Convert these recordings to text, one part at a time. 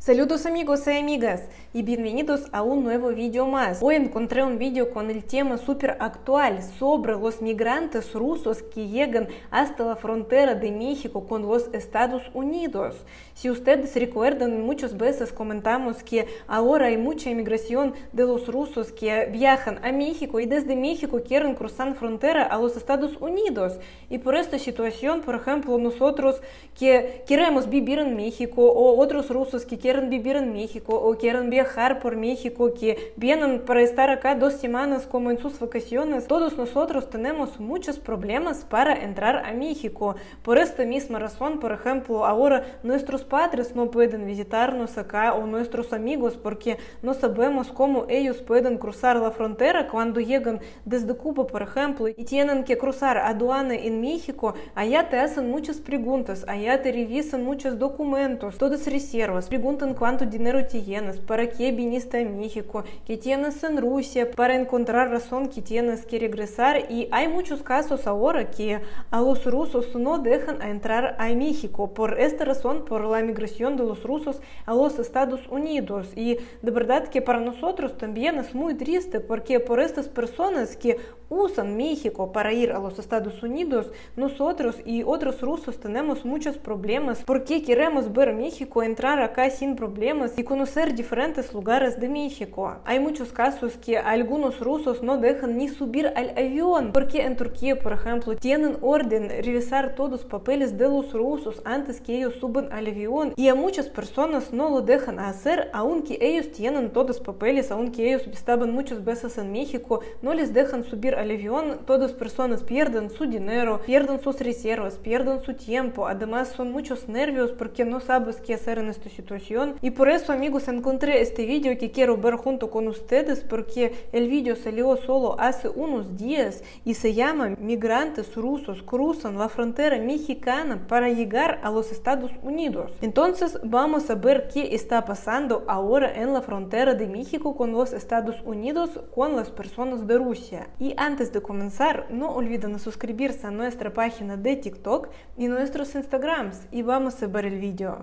Saludos amigos y amigas y bienvenidos a un nuevo vídeo más. Hoy encontré un vídeo con el tema súper actual sobre los migrantes rusos que llegan hasta la frontera de México con los Estados Unidos. Si ustedes recuerdan, muchas veces comentamos que ahora hay mucha inmigración de los rusos que viajan a México y desde México quieren cruzar frontera a los Estados Unidos. Y por esta situación, por ejemplo, nosotros que queremos vivir en México o otros rusos que quieren en México o quieren viajar por México, que vienen para estar acá dos semanas como en sus vacaciones, todos nosotros tenemos muchos problemas para entrar a México. Por esta misma razón, por ejemplo, ahora nuestros padres no pueden visitarnos acá o nuestros amigos porque no sabemos cómo ellos pueden cruzar la frontera cuando llegan desde Cuba, por ejemplo, y tienen que cruzar aduana en México. Allá te hacen muchas preguntas, allá te revisan muchos documentos, todas reservas, preguntas preguntan cuánto dinero tienes, para qué viniste a México, qué tienes en Rusia, para encontrar razón que tienes que regresar. Y hay muchos casos ahora que a los rusos no dejan entrar a México por esta razón, por la migración de los rusos a los Estados Unidos. Y de verdad que para nosotros también es muy triste porque por estas personas que usan México para ir a los Estados Unidos, nosotros y otros rusos tenemos muchos problemas porque queremos ver México entrar acá sin problemas y conocer diferentes lugares de México. Hay muchos casos que algunos rusos no dejan ni subir al avión porque en Turquía, por ejemplo, tienen orden revisar todos papeles de los rusos antes que ellos suban al avión y a muchas personas no lo dejan hacer aunque ellos tienen todos papeles, aunque ellos estaban muchas veces en México, no les dejan subir al avión, todas personas pierden su dinero, pierden sus reservas, pierden su tiempo, además son muchos nervios porque no sabes qué hacer en esta situación. Y por eso amigos encontré este vídeo que quiero ver junto con ustedes porque el vídeo salió solo hace unos días y se llama Migrantes rusos cruzan la frontera mexicana para llegar a los Estados Unidos. Entonces vamos a ver qué está pasando ahora en la frontera de México con los Estados Unidos con las personas de Rusia. Y antes de comenzar, no olviden suscribirse a nuestra página de TikTok y nuestros Instagrams y vamos a ver el video.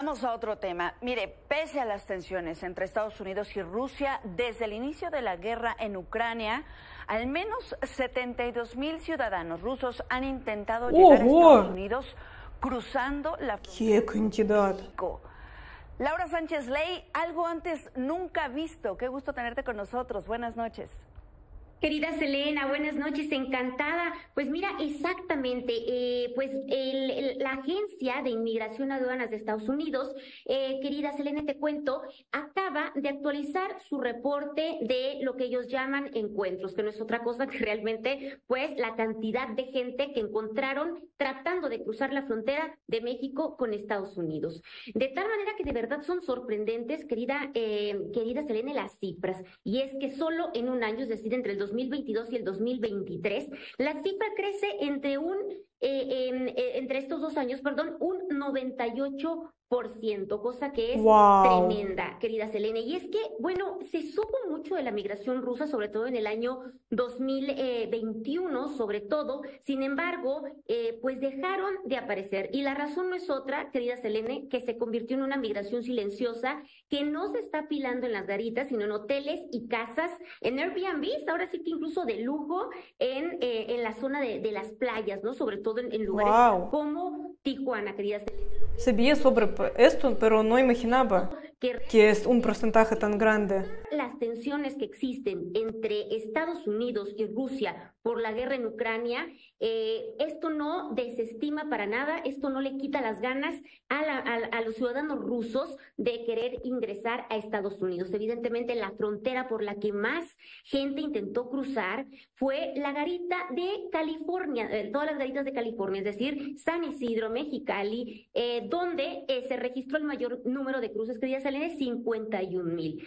Vamos a otro tema. Mire, pese a las tensiones entre Estados Unidos y Rusia, desde el inicio de la guerra en Ucrania, al menos 72 mil ciudadanos rusos han intentado llegar a Estados Unidos cruzando la frontera. Laura Sánchez Ley, algo antes nunca visto. Qué gusto tenerte con nosotros. Buenas noches. Querida Selena, buenas noches, encantada. Pues mira, exactamente, eh, pues la Agencia de Inmigración Aduanas de Estados Unidos, eh, querida Selena, te cuento, acaba de actualizar su reporte de lo que ellos llaman encuentros, que no es otra cosa que realmente, pues, la cantidad de gente que encontraron tratando de cruzar la frontera de México con Estados Unidos. De tal manera que de verdad son sorprendentes, querida, eh, querida Selena, las cifras. Y es que solo en un año, es decir, entre el 2022 y el 2023, la cifra crece entre un, eh, eh, entre estos dos años, perdón, un 98 cosa que es tremenda, querida Selene. Y es que, bueno, se supo mucho de la migración rusa, sobre todo en el año 2021, sobre todo. Sin embargo, eh, pues dejaron de aparecer. Y la razón no es otra, querida Selene, que se convirtió en una migración silenciosa que no se está apilando en las garitas, sino en hoteles y casas, en Airbnb, ahora sí que incluso de lujo, en, eh, en la zona de, de, las playas, ¿no? Sobre todo en, lugares como Tijuana, querida Selene. Sabía sobre esto, pero no imaginaba que es un porcentaje tan grande. Las tensiones que existen entre Estados Unidos y Rusia por la guerra en Ucrania, eh, esto no desestima para nada, esto no le quita las ganas a, a, los ciudadanos rusos de querer ingresar a Estados Unidos. Evidentemente, la frontera por la que más gente intentó cruzar fue la garita de California, eh, todas las garitas de California, es decir, San Isidro, Mexicali, eh, donde se registró el mayor número de cruces que ya salen de 51 mil.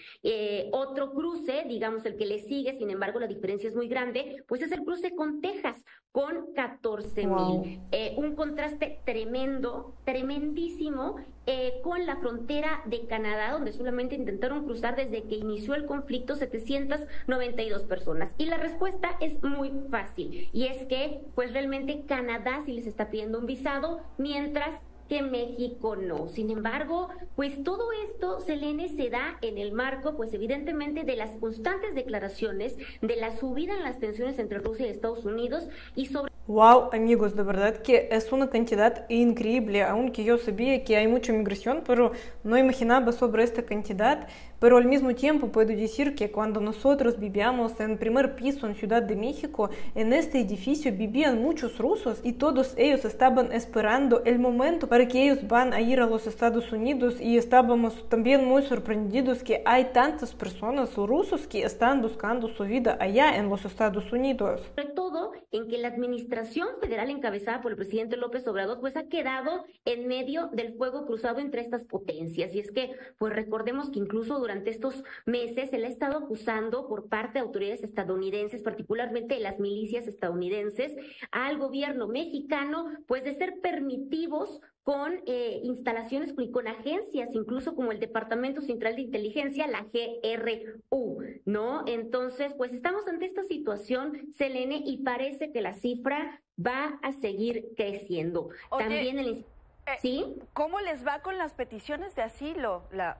otro cruce, digamos el que le sigue, sin embargo, la diferencia es muy grande, pues es el cruce con Texas con 14 mil. Eh, un contraste tremendo, tremendísimo eh, con la frontera de Canadá, donde solamente intentaron cruzar desde que inició el conflicto 792 personas. Y la respuesta es muy fácil, y es que pues realmente Canadá sí les está pidiendo un visado, mientras que México no. Sin embargo, pues todo esto, Selene, se da en el marco, pues evidentemente, de las constantes declaraciones de la subida en las tensiones entre Rusia y Estados Unidos y sobre Wow, amigos, de verdad que es una cantidad increíble, aunque yo sabía que hay mucha migración, pero no imaginaba sobre esta cantidad. Pero al mismo tiempo puedo decir que cuando nosotros vivíamos en primer piso en Ciudad de México, en este edificio vivían muchos rusos y todos ellos estaban esperando el momento para que ellos van a ir a los Estados Unidos y estábamos también muy sorprendidos que hay tantas personas rusos que están buscando su vida allá en los Estados Unidos. Sobre todo en que la administración federal encabezada por el presidente López Obrador pues ha quedado en medio del fuego cruzado entre estas potencias. Y es que pues recordemos que incluso durante durante estos meses se le ha estado acusando por parte de autoridades estadounidenses, particularmente de las milicias estadounidenses, al gobierno mexicano, pues de ser permitivos con eh, instalaciones y con agencias, incluso como el Departamento Central de Inteligencia, la GRU, ¿no? Entonces, pues estamos ante esta situación, Selene, y parece que la cifra va a seguir creciendo. También el... Eh, ¿Sí? ¿Cómo les va con las peticiones de asilo? La,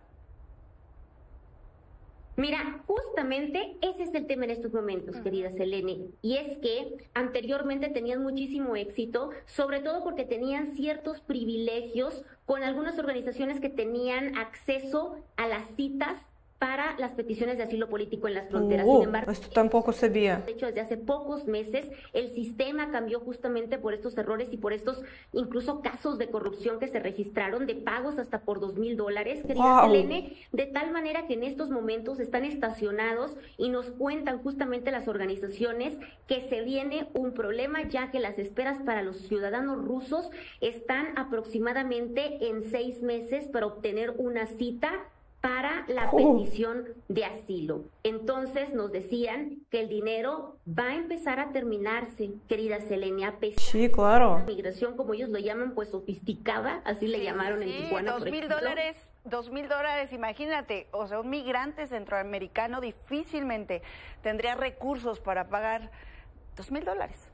Mira, justamente ese es el tema en estos momentos, querida Selene, y es que anteriormente tenían muchísimo éxito, sobre todo porque tenían ciertos privilegios con algunas organizaciones que tenían acceso a las citas para las peticiones de asilo político en las fronteras. Sin uh, embargo, esto tampoco se veía. De hecho, desde hace pocos meses el sistema cambió justamente por estos errores y por estos incluso casos de corrupción que se registraron de pagos hasta por dos mil dólares, Selene, de tal manera que en estos momentos están estacionados y nos cuentan justamente las organizaciones que se viene un problema ya que las esperas para los ciudadanos rusos están aproximadamente en seis meses para obtener una cita para la oh. petición de asilo. Entonces nos decían que el dinero va a empezar a terminarse, querida Selenia, sí, claro. la migración, como ellos lo llaman, pues sofisticada, así le llamaron en Tijuana. Dos mil dólares, dos mil dólares, imagínate, o sea, un migrante centroamericano difícilmente tendría recursos para pagar dos mil dólares.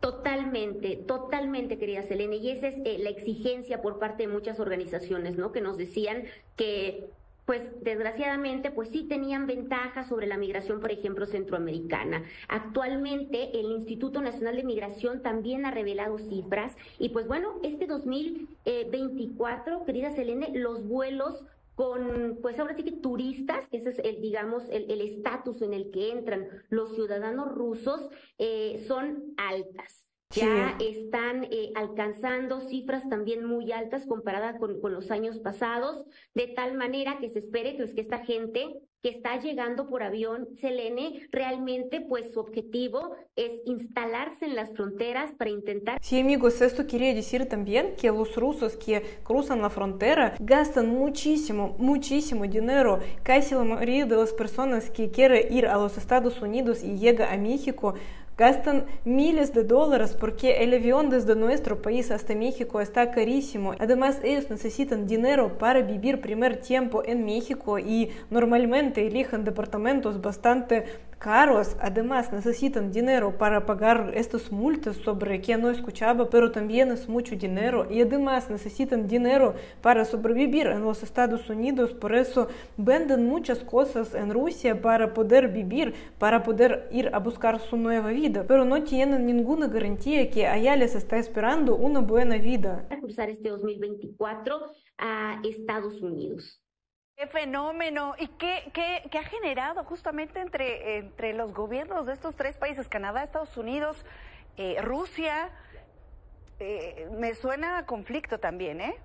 Totalmente, totalmente, querida Selene. Y esa es eh, la exigencia por parte de muchas organizaciones, ¿no? Que nos decían que pues desgraciadamente, pues sí tenían ventajas sobre la migración, por ejemplo, centroamericana. Actualmente el Instituto Nacional de Migración también ha revelado cifras y pues bueno, este 2024, querida Selene, los vuelos con, pues ahora sí que turistas, que ese es el, digamos, el estatus en el que entran los ciudadanos rusos, eh, son altas. Ya están eh, alcanzando cifras también muy altas comparadas con, con, los años pasados, de tal manera que se espere pues, que esta gente que está llegando por avión, Selene, realmente pues su objetivo es instalarse en las fronteras para intentar... Sí, amigos, esto quería decir también que los rusos que cruzan la frontera gastan muchísimo, muchísimo dinero. Casi la mayoría de las personas que quieren ir a los Estados Unidos y llega a México gastan miles de dólares porque el avión desde nuestro país hasta México está carísimo. Además, ellos necesitan dinero para vivir primer tiempo en México y normalmente eligen departamentos bastante caros, además necesitan dinero para pagar estos multas sobre que no escuchaba, pero también es mucho dinero y además necesitan dinero para sobrevivir en los Estados Unidos, por eso venden muchas cosas en Rusia para poder vivir, para poder ir a buscar su nueva vida, pero no tienen ninguna garantía que allá les está esperando una buena vida. cruzar este 2024 a Estados Unidos. Qué fenómeno. ¿Y qué, qué, qué, ha generado justamente entre, entre los gobiernos de estos tres países, Canadá, Estados Unidos, eh, Rusia? Eh, me suena a conflicto también, ¿eh?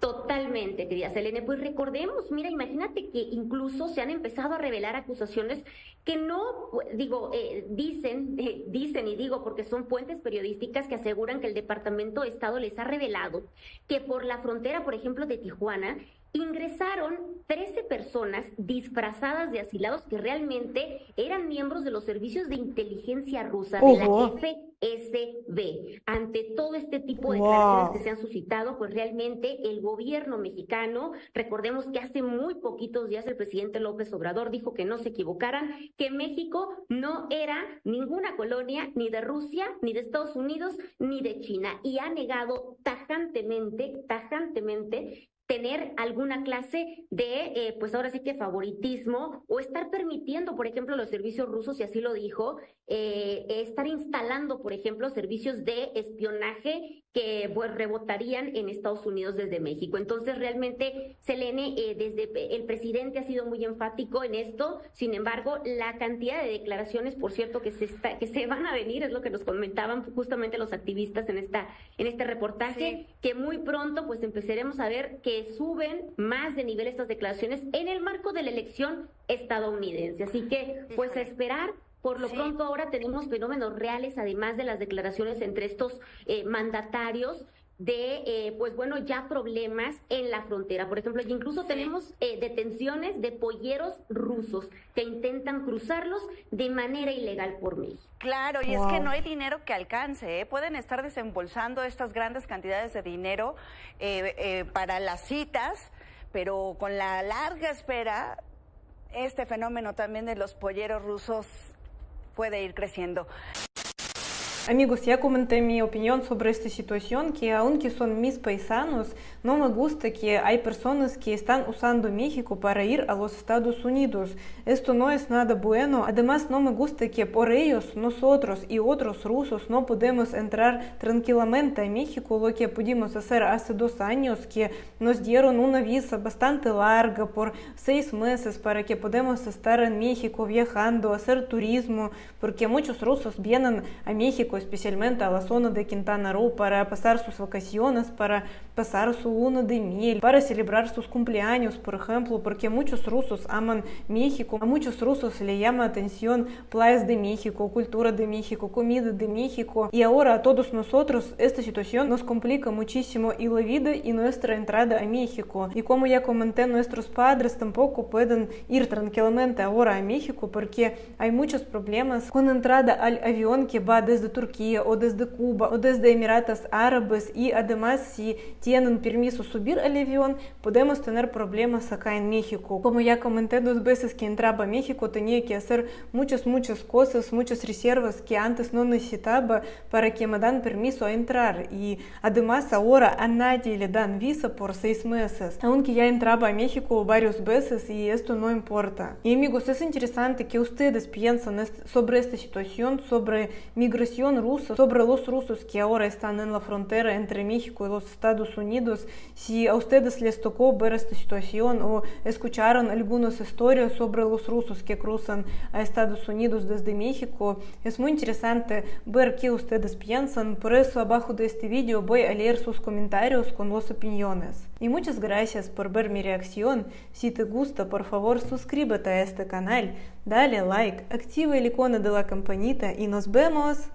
Totalmente, querida Selene. Pues recordemos, mira, imagínate que incluso se han empezado a revelar acusaciones que no, digo, eh, dicen, dicen y digo porque son fuentes periodísticas que aseguran que el Departamento de Estado les ha revelado que por la frontera, por ejemplo, de Tijuana, ingresaron 13 personas disfrazadas de asilados que realmente eran miembros de los servicios de inteligencia rusa de la FSB. Ante todo este tipo de declaraciones que se han suscitado, pues realmente el gobierno mexicano, recordemos que hace muy poquitos días el presidente López Obrador dijo que no se equivocaran, que México no era ninguna colonia ni de Rusia, ni de Estados Unidos, ni de China, y ha negado tajantemente, tajantemente tener alguna clase de, eh, pues ahora sí que favoritismo o estar permitiendo, por ejemplo, los servicios rusos, y así lo dijo, eh, estar instalando, por ejemplo, servicios de espionaje que pues rebotarían en Estados Unidos desde México. Entonces, realmente, Selene, eh, desde el presidente ha sido muy enfático en esto. Sin embargo, la cantidad de declaraciones, por cierto, que se está, que se van a venir, es lo que nos comentaban justamente los activistas en esta, en este reportaje, que muy pronto, pues empezaremos a ver que suben más de nivel estas declaraciones en el marco de la elección estadounidense. Así que, pues a esperar por lo pronto ahora tenemos fenómenos reales, además de las declaraciones entre estos eh, mandatarios de, eh, pues bueno, ya problemas en la frontera. Por ejemplo, incluso tenemos eh, detenciones de polleros rusos que intentan cruzarlos de manera ilegal por México. Claro, y es que no hay dinero que alcance. Pueden estar desembolsando estas grandes cantidades de dinero para las citas, pero con la larga espera, este fenómeno también de los polleros rusos puede ir creciendo. Amigos, ya comenté mi opinión sobre esta situación, que aunque son mis paisanos, no me gusta que hay personas que están usando México para ir a los Estados Unidos. Esto no es nada bueno. Además, no me gusta que por ellos, nosotros y otros rusos no podemos entrar tranquilamente a México, lo que pudimos hacer hace dos años, que nos dieron una visa bastante larga por seis meses para que podamos estar en México viajando, hacer turismo, porque muchos rusos vienen a México especialmente a la zona de Quintana Roo para pasar sus vacaciones, para pasar su luna de miel, para celebrar sus cumpleaños, por ejemplo, porque muchos rusos aman México, a muchos rusos le llama atención playas de México, cultura de México, comida de México, y ahora a todos nosotros esta situación nos complica muchísimo y la vida y nuestra entrada a México. Y como ya comenté, nuestros padres tampoco pueden ir tranquilamente ahora a México porque hay muchos problemas con entrada al avión que va desde Turquía desde Cuba o desde Emiratos Árabes y además si tienen permiso subir al avión podemos tener problemas acá en México. Como ya comenté dos veces que entraba a México tenía que hacer muchas muchas cosas, muchas reservas que antes no necesitaba para que me dan permiso a entrar y además ahora a nadie le dan visa por seis meses, aunque ya entraba a México varias veces y esto no importa. Y amigos, es interesante que ustedes piensan sobre esta situación, sobre migración rusa, sobre los rusos que ahora están en la frontera entre México y los Estados Unidos. Si a ustedes les tocó ver esta situación o escucharon algunas historias sobre los rusos que cruzan a Estados Unidos desde México, es muy interesante ver qué ustedes piensan. Por eso abajo de este vídeo voy a leer sus comentarios con las opiniones. Y muchas gracias por ver mi reacción. Si te gusta, por favor suscríbete a este canal, dale like, activa el icono de la campanita y nos vemos.